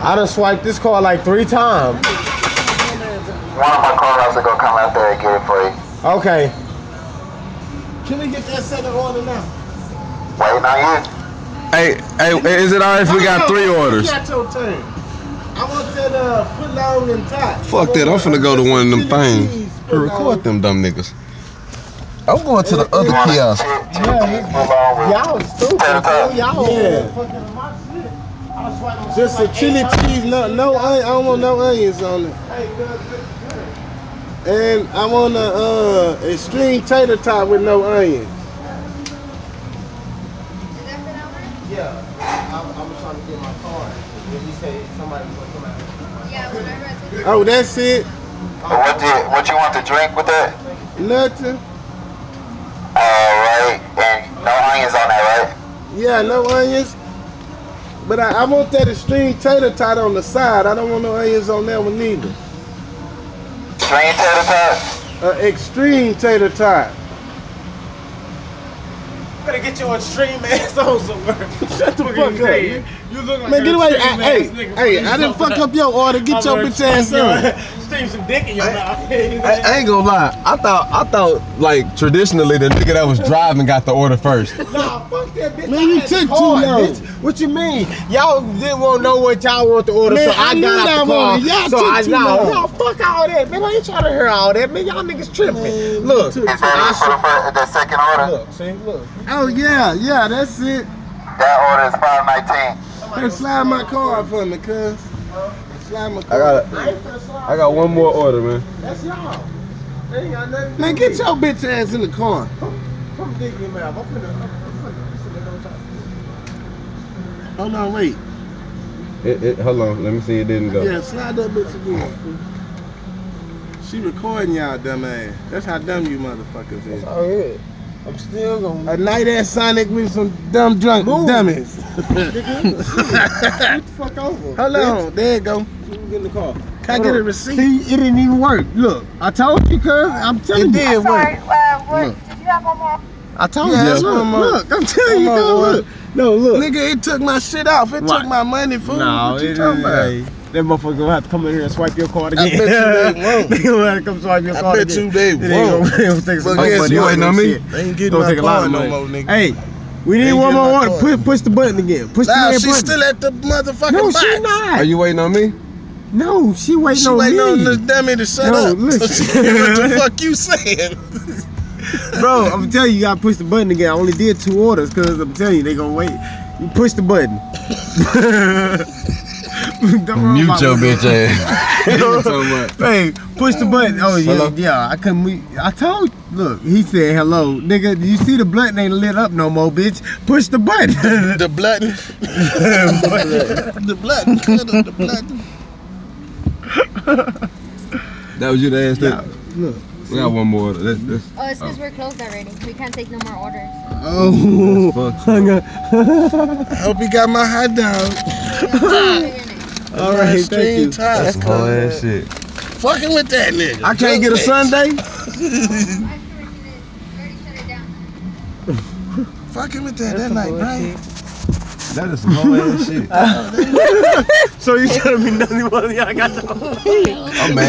I done swiped this card like three times. One of my cars are gonna come out there and get it for you. Okay. Can we get that set in order now? Waiting on you. Hey, hey, is it alright if we got three You orders? got your turn. I want that uh, foot long and tight. Fuck that, I'm finna go to one of them things. Chili cheese, Record them dumb niggas. I'm going to the other You kiosk. a chili, chili cheese full on with Y'all stupid, Tater tot. fool. Y'all. Yeah. Just a chili cheese, no, no, onion, I don't want no onions on it. And I want a uh, extreme tater tot with no onions. Yeah. I, I was trying to get my card. When you somebody was gonna come out. Yeah, whenever I Oh, that's it? What do you, what you want to drink with that? Nothing? Alright, and no onions on that, right? Yeah, no onions. But I, I want that extreme tater tot on the side. I don't want no onions on that one neither. Extreme tater tot? Uh, extreme tater tot. Better get your extreme ass on somewhere. Shut the fuck up. You, you look like Man, get away. extreme I, hey, ass nigga. hey, I didn't fuck up your order. Get your bitch ass on. Stream some dick in your mouth. I, I ain't gonna lie. I thought I thought like traditionally the nigga that was driving got the order first. Nah, fuck that bitch. Man, you I took too long. What you mean? Y'all didn't want to know what y'all want to order, Man, so I, I knew got that out the car. Y'all so took I too know. long. Y'all fuck all that, man. I ain't trying to hear all that, man. Y'all niggas tripping. Man, look, you Is that for the, second order? look, see, look. Oh yeah, yeah, that's it. That order is 519. Hey, slide my card for me, cuz. Slide my I got I got one more order, man. That's y'all. They ain't got nothing. Man, get your bitch ass in the car. Come dick in your mouth. I'm finna, I'm finna, I'm finna go talk. Hold on, oh, wait. It, it, hold on, let me see. It didn't go. Yeah, slide that bitch again. She recording y'all, dumb ass. That's how dumb you motherfuckers is. Oh yeah. I'm still gonna. A night at Sonic with some dumb drunk Move. dummies. Get the fuck over. Hold on, there you go. Get in the car. Can I get a receipt? See, it didn't even work. Look, I told you, cuz. I'm telling It you. did work. Sorry, uh, what, Look. did you have one more? I told Yeah, you. that's Look, one more. look, I'm telling you, One more cuz. Look. No, look. Nigga, it took my shit off. It What? took my money, fool. No, what you it talking about? ain't. That motherfucker gonna have to come in here and swipe your card again. I bet you they won't. they gonna have to come swipe your I card bet you they It ain't won't. gonna- gonna take some But guess money. you waiting on me? They ain't getting Gonna my take a lot card of no more, nigga. Hey, we need Ain't one more my order. card. Push, push the button again. Push Nah, the red she's still at the motherfucking no, box. she not. Are you waiting on me? No, she waiting She on waiting me. on this dummy to shut No, up. listen. what the fuck you saying? Bro, I'm telling you, you gotta push the button again. I only did two orders because I'm telling you, they gonna wait. You push the button. Don't Mute your me. bitch ass. Hey, push the button. Oh yeah, Hello? yeah. I couldn't. We, I told. Look, he said hello, nigga. You see the button ain't lit up no more, bitch. Push the button. The button. the button. The button. That was you that asked Yeah, that? look. We got one more order. That's, mm-hmm. that's, Oh, it's because oh. we're closed already. We can't take no more orders. Oh, fuck. hung up. I hope you got my hot dog. All right, thank you. That's Some whole ass shit. Fucking with that nigga. I can't get a sundae. Fucking with that. That night, right? That is some whole ass shit. Oh, so you telling me nothing more than y'all got the I'm mad.